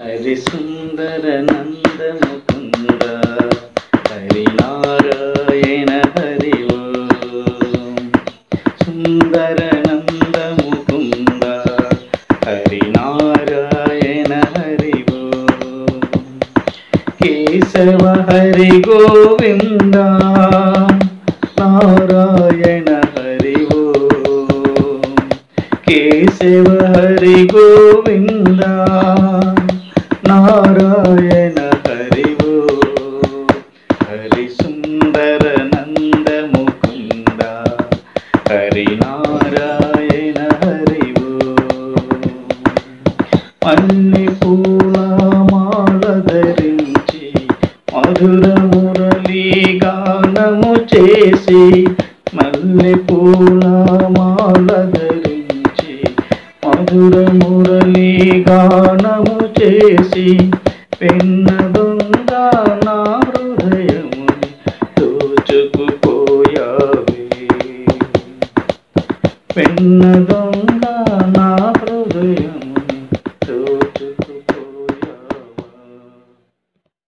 ഹരിസുന്ദര നന്ദ മുകുന്ദ ഹരിനാരായണ ഹരിവ സുന്ദര നന്ദ മുകുന്ദ ഹരിനാരായണ ഹരിവ കേശവ ഹരി ഗോവിന്ദ നാരായണ ഹരിവ കേശവ ഹരി ഗോവിന്ദ నారాయణ హరి హరి సుందర నంద ముకుంద హరి నారాయణ హరి అన్ని పూల మాల ధరించి మధుర మురళీ గానము చేసి మల్లె పూల మాల ధరించి మధుర మురళీ గానము చేసి పెన్న దొంగ నా హృదయముని దోచుకుపోయావి. పెన్న దొంగ నా